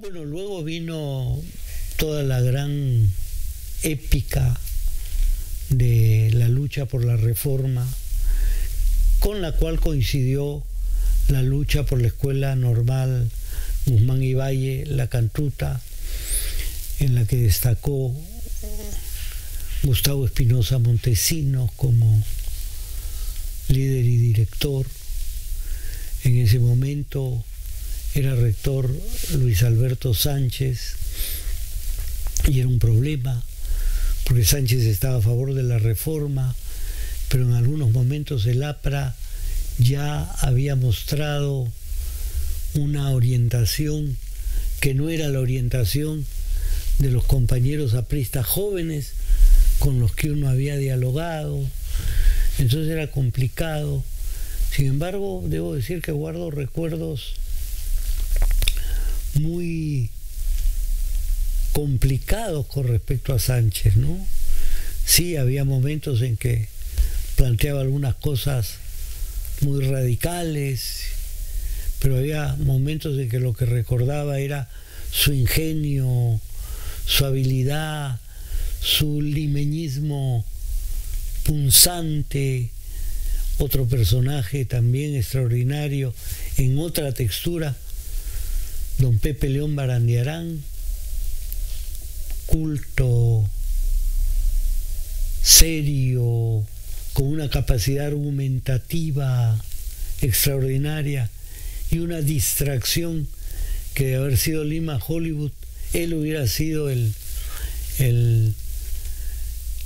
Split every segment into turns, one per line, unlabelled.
Bueno, luego vino toda la gran épica de la lucha por la reforma, con la cual coincidió la lucha por la escuela normal Guzmán y Valle, la Cantuta, en la que destacó Gustavo Espinosa Montesinos como líder y director. En ese momento era rector Luis Alberto Sánchez y era un problema porque Sánchez estaba a favor de la reforma, pero en algunos momentos el APRA ya había mostrado una orientación que no era la orientación de los compañeros apristas jóvenes con los que uno había dialogado. Entonces era complicado. Sin embargo, debo decir que guardo recuerdos muy complicados con respecto a Sánchez, ¿no? Sí, había momentos en que planteaba algunas cosas muy radicales, pero había momentos en que lo que recordaba era su ingenio, su habilidad, su limeñismo punzante, otro personaje también extraordinario en otra textura, don Pepe León Barandiarán, culto, serio, con una capacidad argumentativa extraordinaria y una distracción que de haber sido Lima Hollywood, él hubiera sido el,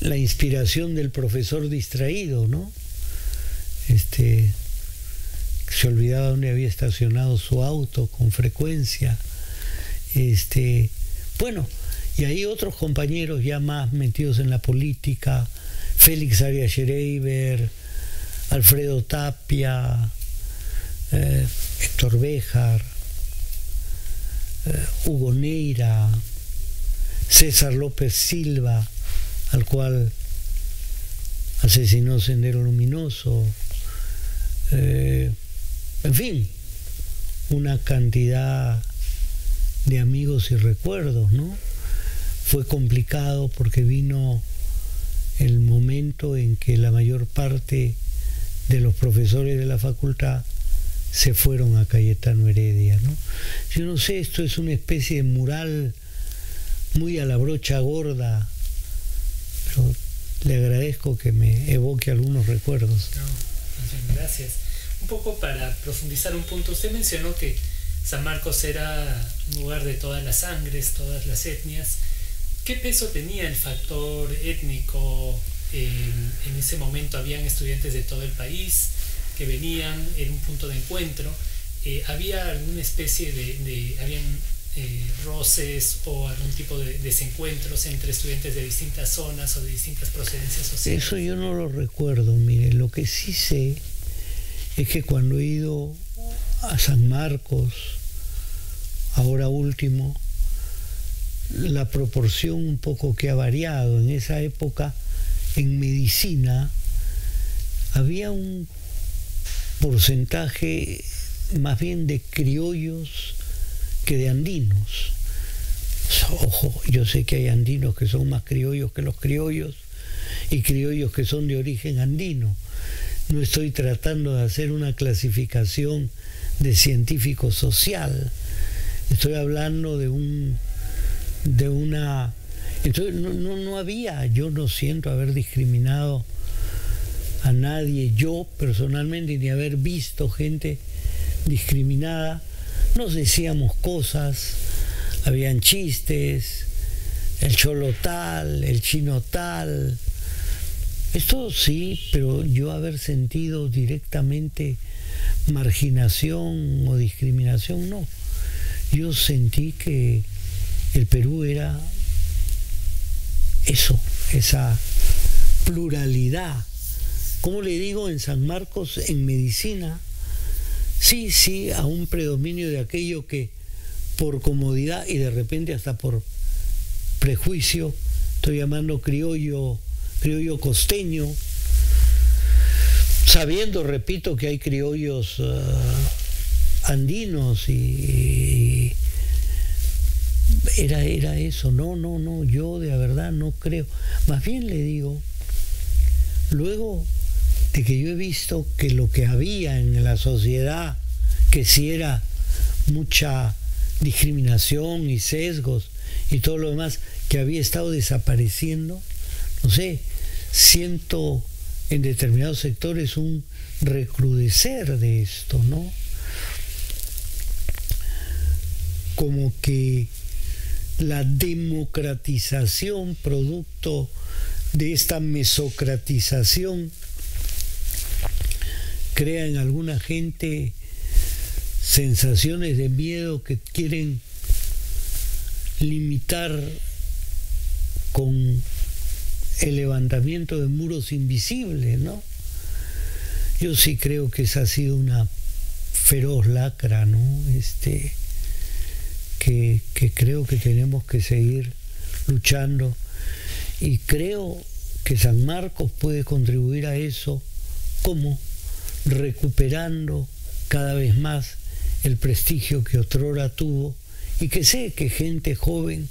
la inspiración del profesor distraído, ¿no? Este, se olvidaba dónde había estacionado su auto con frecuencia. Este, bueno, y hay otros compañeros ya más metidos en la política, Félix Arias Schreiber, Alfredo Tapia, eh, Héctor Béjar, eh, Hugo Neira, César López Silva, al cual asesinó Sendero Luminoso, eh, en fin, una cantidad de amigos y recuerdos, ¿no? Fue complicado porque vino el momento en que la mayor parte de los profesores de la facultad se fueron a Cayetano Heredia, ¿no? Yo no sé, esto es una especie de mural muy a la brocha gorda le agradezco que me evoque algunos recuerdos.
gracias. Un poco para profundizar un punto, usted mencionó que San Marcos era un lugar de todas las sangres, todas las etnias. ¿Qué peso tenía el factor étnico? en ese momento habían estudiantes de todo el país que venían, en un punto de encuentro. Eh, ¿Había alguna especie de, de habían eh, roces o algún tipo de desencuentros entre estudiantes de distintas zonas o de distintas procedencias sociales?
Eso yo no lo recuerdo, mire, lo que sí sé es que cuando he ido a San Marcos, ahora último, la proporción un poco que ha variado. En esa época, en medicina, había un porcentaje más bien de criollos que de andinos. Ojo, yo sé que hay andinos que son más criollos que los criollos y criollos que son de origen andino. No estoy tratando de hacer una clasificación de científico social. Estoy hablando de un de una entonces no, no, no había, yo no siento haber discriminado a nadie, yo personalmente, ni haber visto gente discriminada nos decíamos cosas, habían chistes, el cholo tal, el chino tal. Esto sí, pero yo haber sentido directamente marginación o discriminación, no. Yo sentí que el Perú era eso, esa pluralidad. ¿Cómo le digo en San Marcos, en medicina? sí, sí, a un predominio de aquello que por comodidad y de repente hasta por prejuicio, estoy llamando criollo, criollo costeño, sabiendo, repito, que hay criollos ah, andinos y, era, era eso, no, no, no, yo de verdad no creo. Más bien le digo, luego de que yo he visto que lo que había en la sociedad, que si era mucha discriminación y sesgos y todo lo demás, que había estado desapareciendo, no sé, siento en determinados sectores un recrudecer de esto, ¿no? Como que la democratización producto de esta mesocratización crea en alguna gente sensaciones de miedo que quieren limitar con el levantamiento de muros invisibles, ¿no? Yo sí creo que esa ha sido una feroz lacra, ¿no? Este, que, que creo que tenemos que seguir luchando y creo que San Marcos puede contribuir a eso como recuperando cada vez más el prestigio que otrora tuvo y que sé que gente joven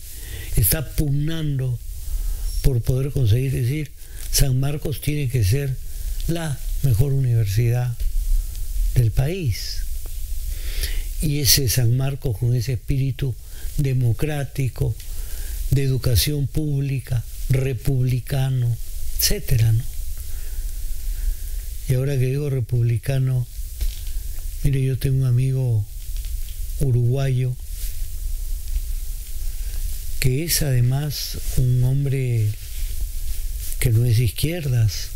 está pugnando por poder conseguir decir, San Marcos tiene que ser la mejor universidad del país. Y ese San Marcos con ese espíritu democrático, de educación pública, republicano, etcétera, ¿no? Y ahora que digo republicano, mire, yo tengo un amigo uruguayo que es además un hombre que no es de izquierdas,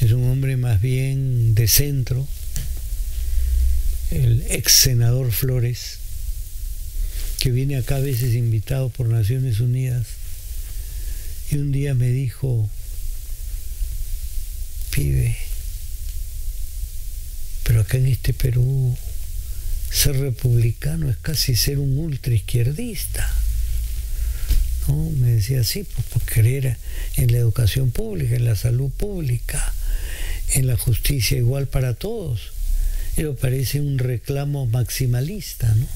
es un hombre más bien de centro, el ex senador Flores, que viene acá a veces invitado por Naciones Unidas, y un día me dijo, pibe, pero acá en este Perú ser republicano es casi ser un ultraizquierdista. ¿No? Me decía así, pues por creer en la educación pública, en la salud pública, en la justicia igual para todos. Eso parece un reclamo maximalista, ¿no?